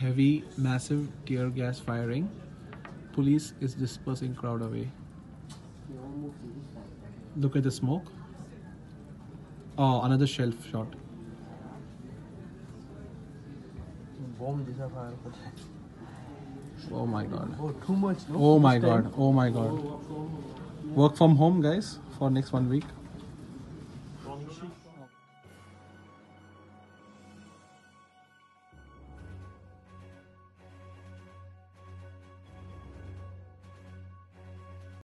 heavy, massive tear gas firing. Police is dispersing crowd away. Look at the smoke. Oh, another shelf shot. Oh my god. Oh, too much. Oh my god. Oh my god. Work from home, guys, for next one week.